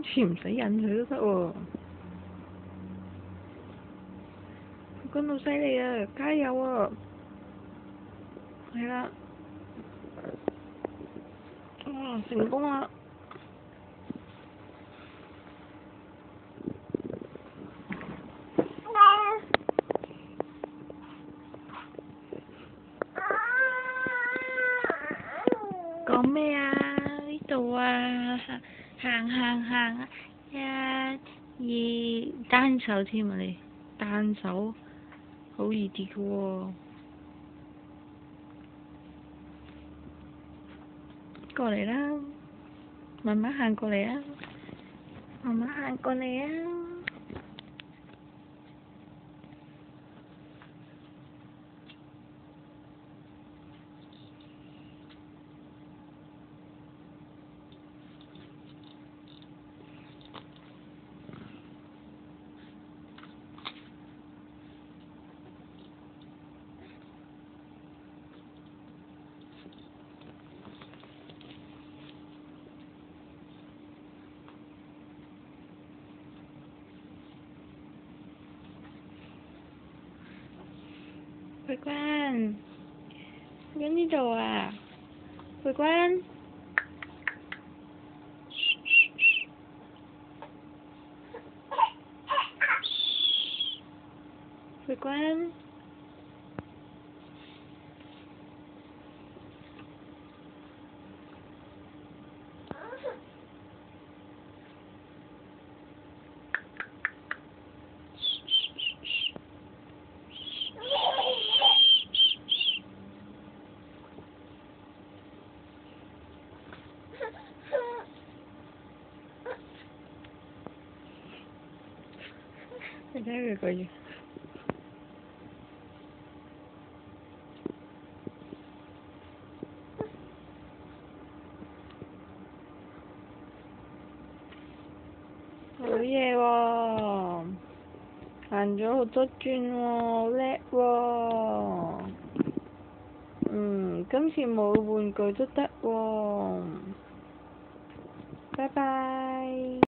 次唔使引佢都得喎。佢好犀利啊！加油啊！係啦，成功啦！講咩啊？呢度啊，行行行啊！一、二，單手添啊你，單手好易跌嘅喎。過嚟啦，慢慢行過嚟啊，慢慢行過嚟啊。Quỳ Quan Nhấn đi đồ à. Quỳ Quan Quỳ Quan 好嘢喎！行咗好多轉喎，叻喎！嗯，今次冇玩具都得喎。拜拜。